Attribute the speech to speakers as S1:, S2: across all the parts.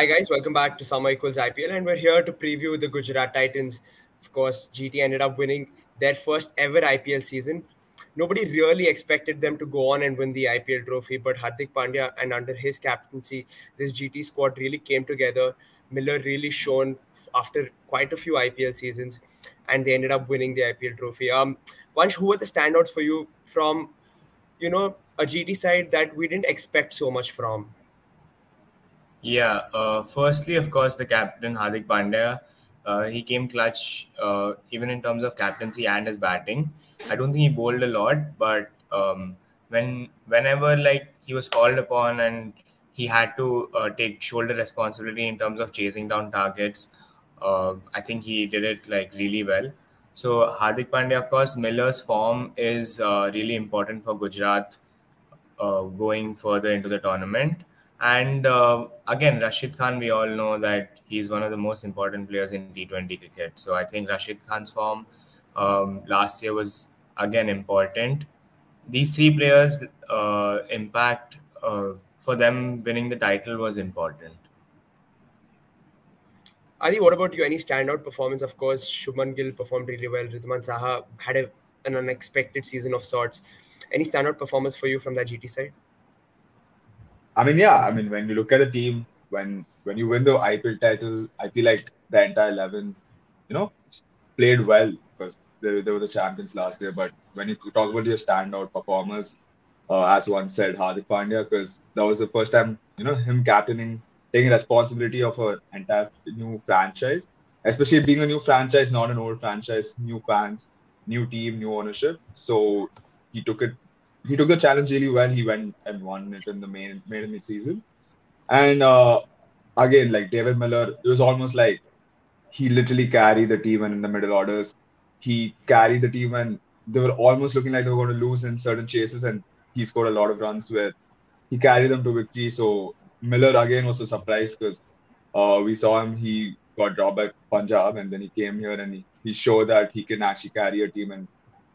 S1: Hi guys, welcome back to Summer Equals IPL, and we're here to preview the Gujarat Titans. Of course, GT ended up winning their first ever IPL season. Nobody really expected them to go on and win the IPL trophy, but Hardik Pandya and under his captaincy, this GT squad really came together. Miller really shone after quite a few IPL seasons, and they ended up winning the IPL trophy. Um, Vansh, who were the standouts for you from, you know, a GT side that we didn't expect so much from?
S2: Yeah, uh, firstly, of course, the captain Hardik Pandya. Uh, he came clutch uh, even in terms of captaincy and his batting. I don't think he bowled a lot, but um, when whenever like he was called upon and he had to uh, take shoulder responsibility in terms of chasing down targets, uh, I think he did it like really well. So Hardik Pandya, of course, Miller's form is uh, really important for Gujarat going further into the tournament and uh, again, Rashid Khan, we all know that he's one of the most important players in T20 cricket. So I think Rashid Khan's form um, last year was again important. These three players' uh, impact uh, for them winning the title was important.
S1: Adi, what about you? Any standout performance? Of course, Shubman Gill performed really well. Wriddhiman Saha had a, an unexpected season of sorts. Any standout performance for you from that GT side?
S3: I mean, yeah. I mean, when you look at a team, when when you win the IPL title, I feel like the entire eleven, you know, played well because they, they were the champions last year. But when you talk about your standout performers, uh, as Vansh said, Hardik Pandya, because that was the first time, you know, him captaining, taking responsibility of an entire new franchise, especially being a new franchise, not an old franchise, new fans, new team, new ownership. So he took it he took the challenge really well. He went and won it in the main main season. And uh, again, like David Miller, it was almost like he literally carried the team and in the middle orders. He carried the team and they were almost looking like they were going to lose in certain chases and he scored a lot of runs where he carried them to victory. So Miller again was a surprise because uh, we saw him, he got dropped by Punjab and then he came here and he, he showed that he can actually carry a team and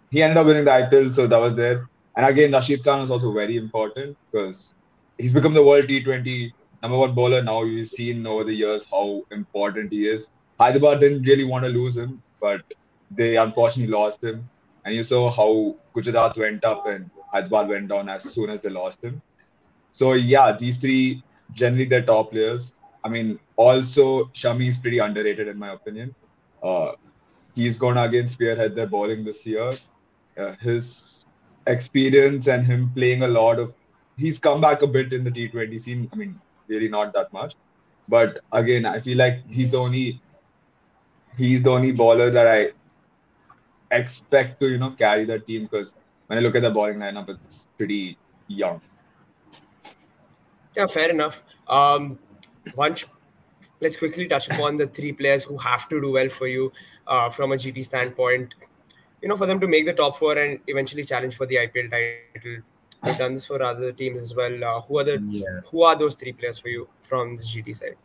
S3: he ended up winning the IPL. So that was there. And again, Rashid Khan is also very important because he's become the world T20 number one bowler. Now you've seen over the years how important he is. Hyderabad didn't really want to lose him, but they unfortunately lost him. And you saw how Gujarat went up and Hyderabad went down as soon as they lost him. So yeah, these three generally they're top players. I mean, also Shami is pretty underrated in my opinion. Uh, he's gonna again spearhead their bowling this year. Uh, his experience and him playing a lot of he's come back a bit in the T20 scene. I mean, really not that much. But again, I feel like he's the only he's the only bowler that I expect to, you know, carry the team because when I look at the bowling lineup, it's pretty young.
S1: Yeah, fair enough. Um Vansh let's quickly touch upon the three players who have to do well for you uh, from a GT standpoint you know, for them to make the top four and eventually challenge for the IPL title. They've done this for other teams as well. Uh, who are the yeah. who are those three players for you from the GT side?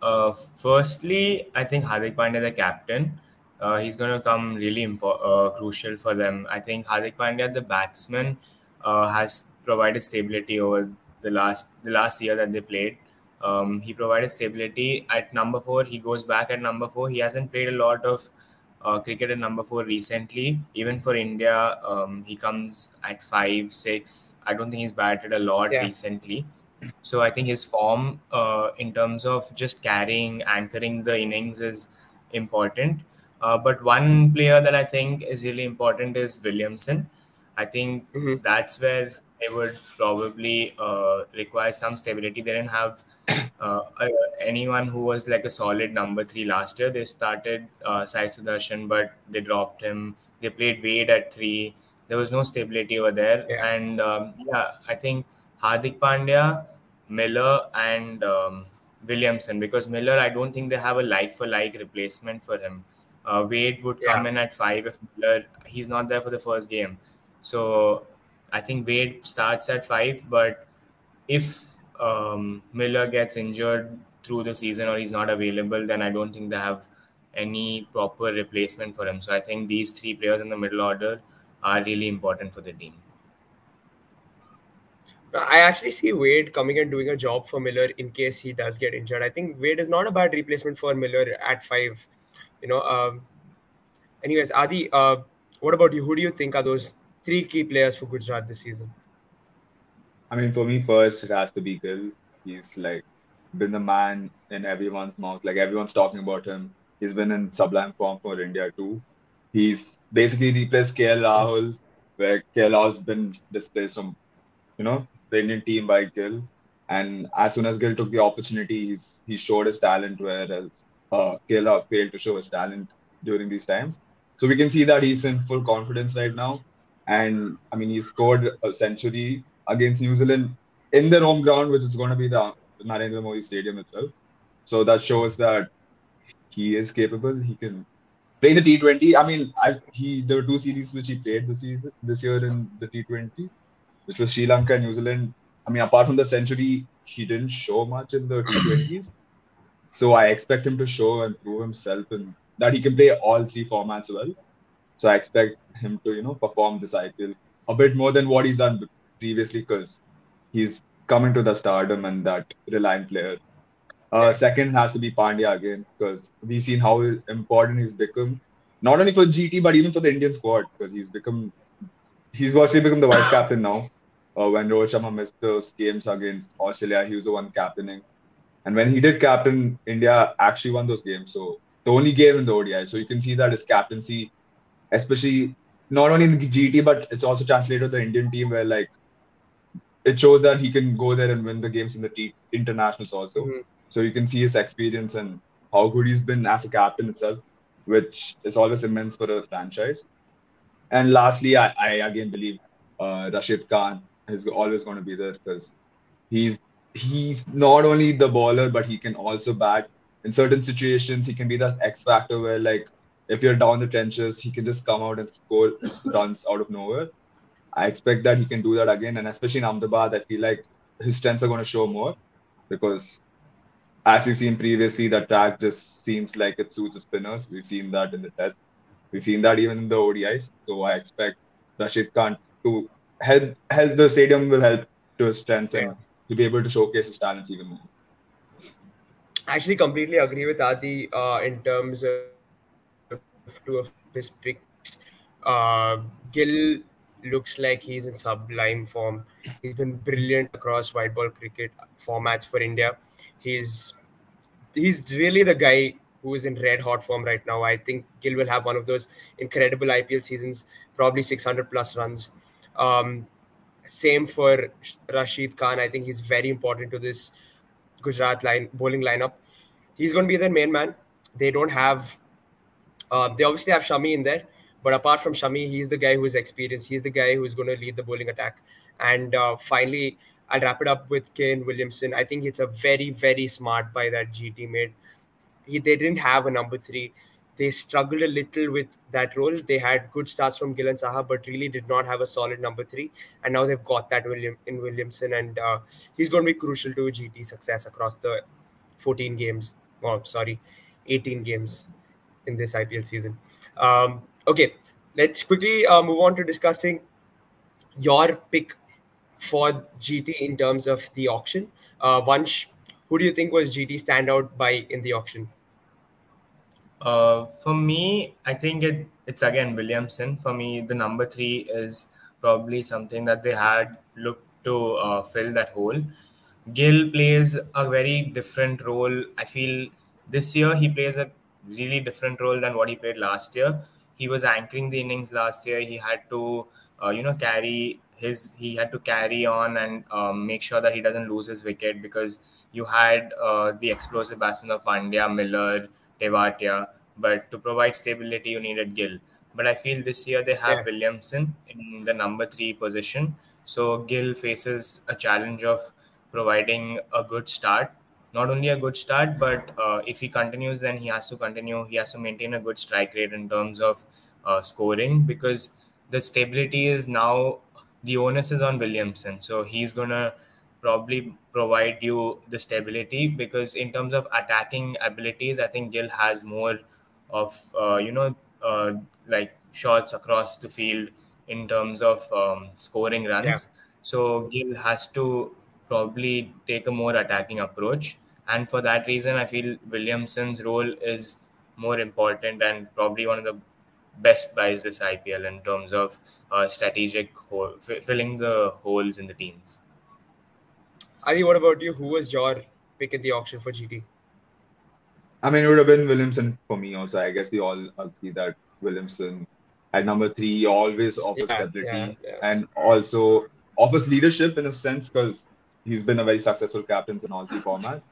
S2: Uh, firstly, I think Hardik Pandya, the captain, uh, he's going to come really impo- uh, crucial for them. I think Hardik Pandya, the batsman, uh, has provided stability over the last the last year that they played. Um, he provided stability at number four. He goes back at number four. He hasn't played a lot of uh, cricket at number four recently. Even for India, um, he comes at five, six. I don't think he's batted a lot yeah. recently. So I think his form uh, in terms of just carrying, anchoring the innings is important. Uh, but one player that I think is really important is Williamson. I think mm-hmm. that's where they would probably uh, require some stability. They didn't have uh, anyone who was like a solid number three last year. They started uh, Sai Sudarshan, but they dropped him. They played Wade at three. There was no stability over there. Yeah. And um, yeah, I think Hardik Pandya, Miller, and um, Williamson, because Miller, I don't think they have a like for like replacement for him. Uh, Wade would come in at five if Miller, he's not there for the first game. So I think Wade starts at five, but if um, Miller gets injured through the season or he's not available, then I don't think they have any proper replacement for him. So I think these three players in the middle order are really important for the team.
S1: I actually see Wade coming and doing a job for Miller in case he does get injured. I think Wade is not a bad replacement for Miller at five. You know. Um, anyways, Adi, uh, what about you? Who do you think are those three key players for Gujarat this season?
S3: I mean, for me, first it has to be Gill. He's like been the man in everyone's mouth. Like everyone's talking about him. He's been in sublime form for India too. He's basically replaced KL Rahul, where KL Rahul's been displaced from, you know, the Indian team by Gill. And as soon as Gill took the opportunity, he's, he showed his talent, whereas uh, KL failed to show his talent during these times. So we can see that he's in full confidence right now. And I mean, he scored a century against New Zealand in their home ground, which is going to be the Narendra Modi Stadium itself. So that shows that he is capable. He can play the T20. I mean, I, he there were two series which he played this season this year in the T20, which was Sri Lanka and New Zealand. I mean, apart from the century, he didn't show much in the T20s. So I expect him to show and prove himself and that he can play all three formats well. So I expect him to, you know, perform this IPL a bit more than what he's done previously because he's coming to the stardom and that reliant player. Uh, second has to be Pandya again because we've seen how important he's become, not only for GT but even for the Indian squad because he's become he's actually become the vice captain now. Uh, when Rohit Sharma missed those games against Australia, he was the one captaining, and when he did captain, India actually won those games. So the only game in the ODI. So you can see that his captaincy, especially not only in the GT but it's also translated to the Indian team where like it shows that he can go there and win the games in the T- internationals also. Mm-hmm. So you can see his experience and how good he's been as a captain itself, which is always immense for a franchise. And lastly, I, I again believe uh, Rashid Khan is always going to be there because he's he's not only the bowler but he can also bat. In certain situations, he can be the X factor where like if you're down the trenches, he can just come out and score runs out of nowhere. I expect that he can do that again, and especially in Ahmedabad, I feel like his strengths are going to show more because, as we've seen previously, the track just seems like it suits the spinners. We've seen that in the test. We've seen that even in the ODIs. So I expect Rashid Khan to help help the stadium will help to his strengths yeah. and to be able to showcase his talents even more.
S1: I actually completely agree with Adi uh, in terms of two of his picks. Uh, Gill looks like he's in sublime form. He's been brilliant across white ball cricket formats for India. He's he's really the guy who is in red hot form right now. I think Gill will have one of those incredible IPL seasons, probably 600 plus runs. Um, same for Rashid Khan. I think he's very important to this Gujarat line bowling lineup. He's going to be their main man. They don't have. Uh, they obviously have Shami in there, but apart from Shami, he's the guy who's experienced. He's the guy who's going to lead the bowling attack. And uh, finally, I'll wrap it up with Kane Williamson. I think it's a very, very smart buy that GT made. He, they didn't have a number three. They struggled a little with that role. They had good starts from Gill and Saha, but really did not have a solid number three. And now they've got that William in Williamson, and uh, he's going to be crucial to GT success across the 14 games. Oh, sorry, 18 games in this IPL season. Um, okay, let's quickly uh, move on to discussing your pick for GT in terms of the auction. Uh, Vansh, who do you think was GT standout buy in the auction?
S2: Uh, for me, I think it, it's again Williamson. For me, the number three is probably something that they had looked to uh, fill that hole. Gill plays a very different role. I feel this year he plays a really different role than what he played last year he was anchoring the innings last year. He had to, uh, you know, carry his. He had to carry on and um, make sure that he doesn't lose his wicket because you had uh, the explosive batsmen of Pandya, Miller, Tewatia, but to provide stability, you needed Gill. But I feel this year they have yeah. Williamson in the number three position. So Gill faces a challenge of providing a good start not only a good start, but uh, if he continues, then he has to continue. He has to maintain a good strike rate in terms of uh, scoring because the stability is now the onus is on Williamson. So he's gonna probably provide you the stability because in terms of attacking abilities, I think Gill has more of uh, you know uh, like shots across the field in terms of um, scoring runs. Yeah. So Gill has to probably take a more attacking approach. And for that reason, I feel Williamson's role is more important and probably one of the best buys this IPL in terms of uh, strategic hole, f- filling the holes in the teams.
S1: Adi, what about you? Who was your pick in the auction for GT?
S3: I mean, it would have been Williamson for me also. I guess we all agree that Williamson at number three always offers
S1: Yeah,
S3: stability
S1: yeah, yeah.
S3: and also offers leadership in a sense because he's been a very successful captain in all three formats.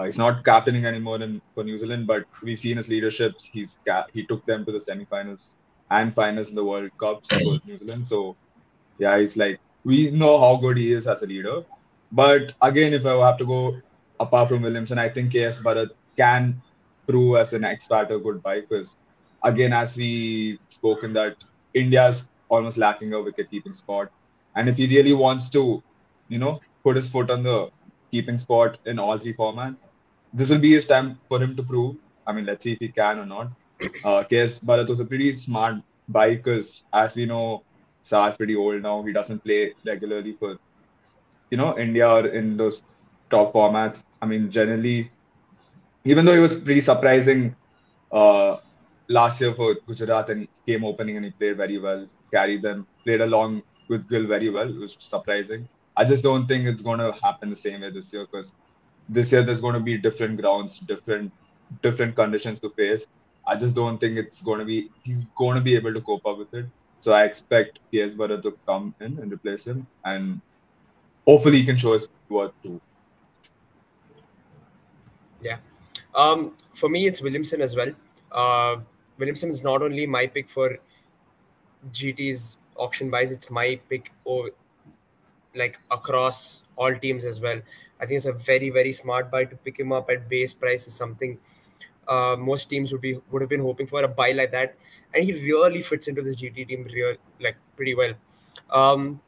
S3: Uh, he's not captaining anymore in, for New Zealand, but we've seen his leaderships. He's he took them to the semifinals and finals in the World Cups for New Zealand. So yeah, he's like we know how good he is as a leader. But again, if I have to go apart from Williamson, I think KS Bharat can prove as an X factor good buy because again, as we spoken that India's almost lacking a wicket keeping spot, and if he really wants to, you know, put his foot on the keeping spot in all three formats, this will be his time for him to prove. I mean, let's see if he can or not. Uh, KS Bharat was a pretty smart buy because, as we know, Saha's pretty old now. He doesn't play regularly for, you know, India or in those top formats. I mean, generally, even though he was pretty surprising uh, last year for Gujarat and he came opening and he played very well, carried them, played along with Gill very well. It was surprising. I just don't think it's going to happen the same way this year because this year there's going to be different grounds, different different conditions to face. I just don't think it's going to be he's going to be able to cope up with it. So I expect KS Bharat to come in and replace him, and hopefully he can show his worth too.
S1: Yeah. Um, for me, it's Williamson as well. Uh, Williamson is not only my pick for GT's auction buys, it's my pick like across all teams as well. I think it's a very, very smart buy to pick him up at base price is something uh, most teams would be would have been hoping for a buy like that, and he really fits into this GT team real like pretty well. Um,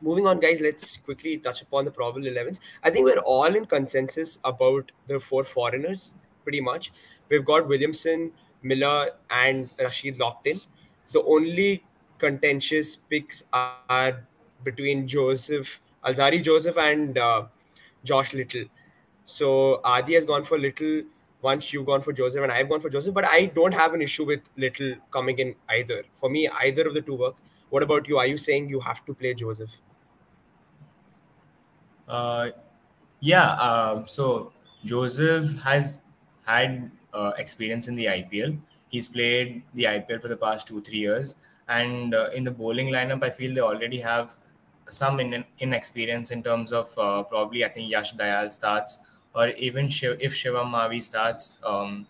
S1: moving on, guys, let's quickly touch upon the probable 11s. I think we're all in consensus about the four foreigners, pretty much. We've got Williamson, Miller, and Rashid locked in. The only contentious picks are between Joseph, Alzarri Joseph, and uh, Josh Little. So Adi has gone for Little. Vansh you've gone for Joseph, and I've gone for Joseph, but I don't have an issue with Little coming in either. For me, either of the two work. What about you? Are you saying you have to play Joseph?
S2: Uh, yeah, uh, so Joseph has had uh, experience in the IPL. He's played the IPL for the past two, three years. And uh, in the bowling lineup, I feel they already have some in, inexperience in terms of uh, probably, I think, Yash Dayal starts, or even Shiv, if Shivam Mavi starts. Um,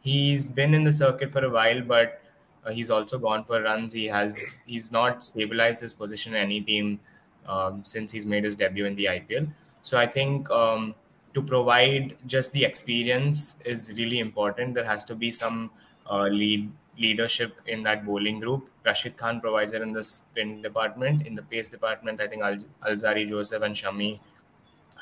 S2: he's been in the circuit for a while, but uh, he's also gone for runs. He has he's not stabilized his position in any team um, since he's made his debut in the IPL. So I think um, to provide just the experience is really important. There has to be some uh, lead leadership in that bowling group. Rashid Khan provides it in the spin department. In the pace department, I think Al- Alzarri Joseph and Shami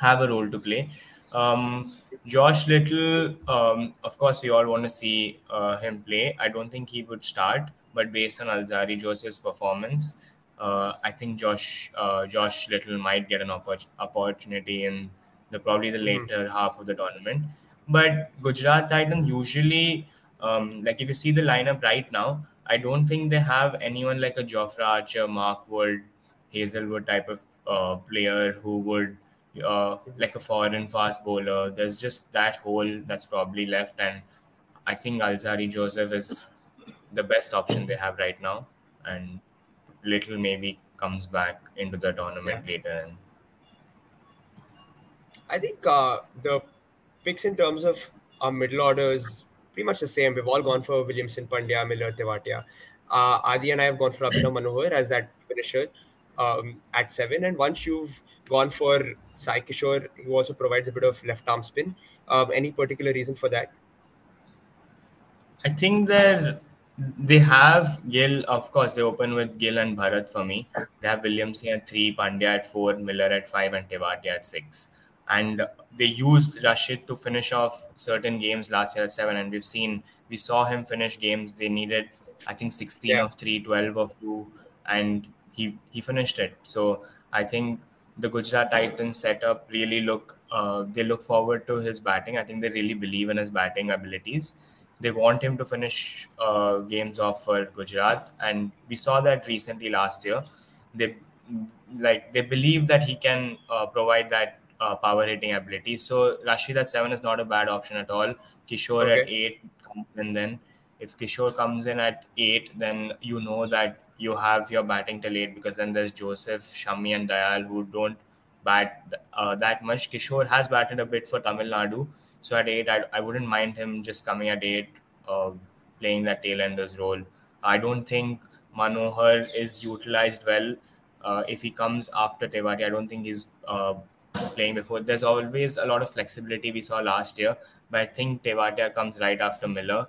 S2: have a role to play. Um, Josh Little, um, of course, we all want to see uh, him play. I don't think he would start, but based on Alzarri Joseph's performance, uh, I think Josh uh, Josh Little might get an oppor- opportunity in the probably the later half of the tournament. But Gujarat Titans usually, um, like if you see the lineup right now, I don't think they have anyone like a Jofra Archer, Mark Wood, Hazlewood type of uh, player who would uh, like a foreign fast bowler. There's just that hole that's probably left, and I think Alzarri Joseph is the best option they have right now, and Little maybe comes back into the tournament later. And
S1: I think uh, the picks in terms of our middle order is pretty much the same. We've all gone for Williamson, Pandya, Miller, Tewatia. Uh, Adi and I have gone for Abhinav Manohar as that finisher um, at seven. And Vansh you've gone for Sai Kishore, who also provides a bit of left arm spin, um, any particular reason for that?
S2: I think that they have Gill, of course, they open with Gill and Bharat for me. They have Williamson at three, Pandya at four, Miller at five, and Tewatia at six. And they used Rashid to finish off certain games last year at seven. And we've seen, we saw him finish games. They needed, I think, 16
S1: Yeah.
S2: of three, 12 of two, and he, he finished it. So I think the Gujarat Titans setup really look uh, they look forward to his batting. I think they really believe in his batting abilities. They want him to finish uh, games off for Gujarat, and we saw that recently last year. They like they believe that he can uh, provide that uh, power hitting ability. So Rashid at seven is not a bad option at all. Kishore
S1: Okay.
S2: at eight comes in then. If Kishore comes in at eight, then you know that you have your batting till eight because then there's Joseph, Shami, and Dayal who don't bat uh, that much. Kishore has batted a bit for Tamil Nadu, so at eight, I, I wouldn't mind him just coming at eight, uh, playing that tail enders role. I don't think Manohar is utilized well. Uh, if he comes after Tewati, I don't think he's uh, playing before. There's always a lot of flexibility we saw last year, but I think Tewatia comes right after Miller,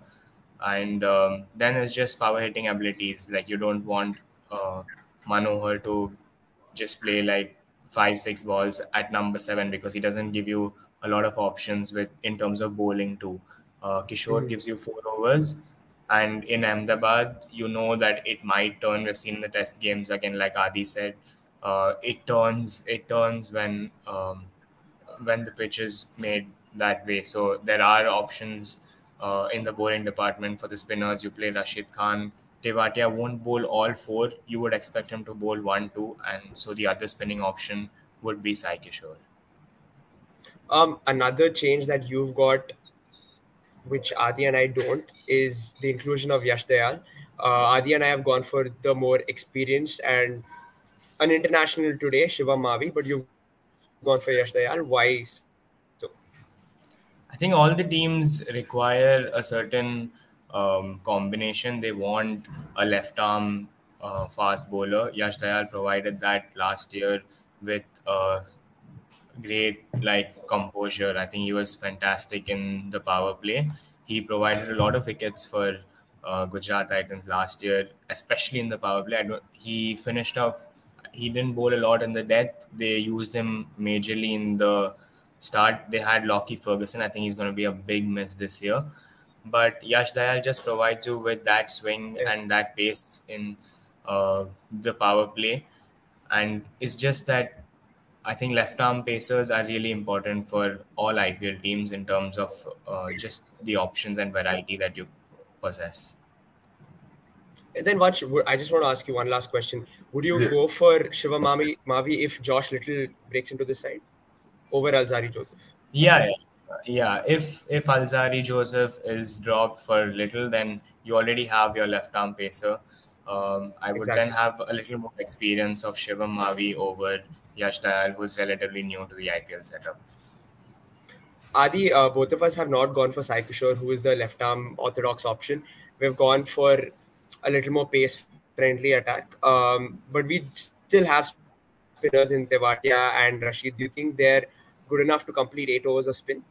S2: and um, then it's just power hitting abilities. Like you don't want uh, Manohar to just play like five six balls at number seven because he doesn't give you a lot of options with in terms of bowling too. Uh, Kishore
S1: Mhm.
S2: gives you four overs, and in Ahmedabad, you know that it might turn. We've seen the test games again, like Adi said, uh, it turns. It turns when um, when the pitch is made that way. So there are options uh, in the bowling department for the spinners. You play Rashid Khan. Tewatia won't bowl all four. You would expect him to bowl one, two, and so the other spinning option would be Sai Kishore.
S1: Um, another change that you've got, which Adi and I don't, is the inclusion of Yash Dayal. Uh, Adi and I have gone for the more experienced and an international today, Shivam Mavi, but you've gone for Yash Dayal. Why? So,
S2: I think all the teams require a certain um, combination. They want a left arm uh, fast bowler. Yash Dayal provided that last year with uh, great like composure. I think he was fantastic in the power play. He provided a lot of wickets for uh, Gujarat Titans last year, especially in the power play. He finished off. He didn't bowl a lot in the death. They used him majorly in the start. They had Lockie Ferguson. I think he's going to be a big miss this year. But Yash Dayal just provides you with that swing
S1: Yeah.
S2: and that pace in uh, the power play. And it's just that I think left arm pacers are really important for all IPL teams in terms of uh, just the options and variety that you possess.
S1: And then watch. I just want to ask you one last question. Would you
S3: Yeah.
S1: go for Shivam Mavi, Mavi if Josh Little breaks into the side over Alzarri Joseph?
S2: Yeah, yeah, yeah. If if Alzarri Joseph is dropped for little, then you already have your left arm pacer. Um, I would then have a little more experience of Shivam Mavi over Yash Dayal, who's relatively new to the IPL setup.
S1: Adi, uh, both of us have not gone for Sai Kishore, who is the left arm orthodox option. We've gone for a little more pace friendly attack. Um, but we still have spinners in Tewatia and Rashid. Do you think they're good enough to complete eight overs of spin?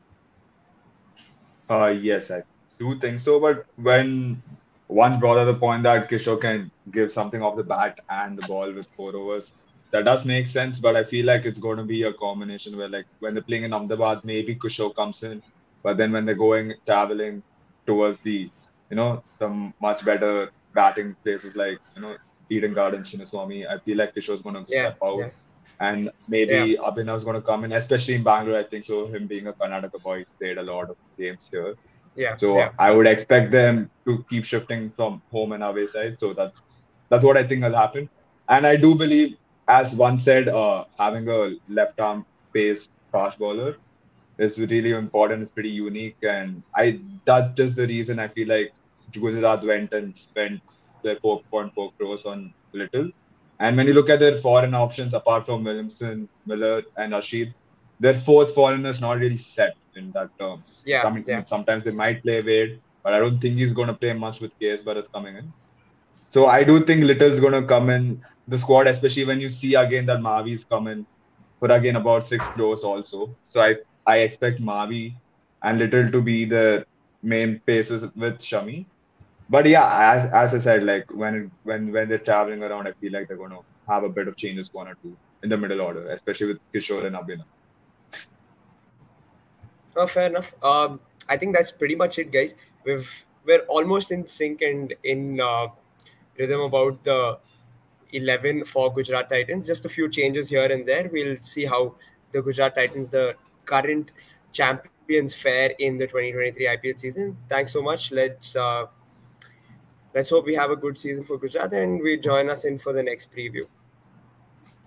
S3: Uh, yes, I do think so. But when Vansh brought up the point that Kishore can give something off the bat and the ball with four overs, that does make sense. But I feel like it's going to be a combination where, like, when they're playing in Ahmedabad, maybe Kishore comes in, but then when they're going traveling towards the, you know, the much better batting places like, you know, Eden Gardens, Chinnaswamy, I feel like Kishore's going to
S1: Yeah,
S3: step out.
S1: yeah.
S3: And maybe Abhinav's going to come in, especially in Bangalore. I think so. Him being a Karnataka boy, he's played a lot of games here.
S1: Yeah.
S3: So
S1: yeah.
S3: I would expect them to keep shifting from home and away side. So that's that's what I think will happen. And I do believe, as Vansh said, uh, having a left arm pace fast bowler is really important. It's pretty unique, and I that's just the reason I feel like Gujarat went and spent their 4.4 crores on Little. And when you look at their foreign options, apart from Williamson, Miller, and Rashid, their fourth foreigner is not really set in that terms.
S1: Yeah,
S3: I mean,
S1: yeah.
S3: sometimes they might play Wade, but I don't think he's going to play much with KS Bharat coming in. So I do think Little's going to come in the squad, especially when you see again that Mavi's coming for again about six crores also. So I I expect Mavi and Little to be the main paces with Shami. But yeah, as as I said, like when when when they're traveling around, I feel like they're going to have a bit of changes one or two in the middle order, especially with Kishore and Abhinav.
S1: Oh, fair enough. Um, I think that's pretty much it, guys. We've we're almost in sync and in uh, rhythm about the 11 for Gujarat Titans. Just a few changes here and there. We'll see how the Gujarat Titans, the current champions, fare in the 2023 IPL season. Thanks so much. Let's uh, let's hope we have a good season for Gujarat and we join us in for the next preview.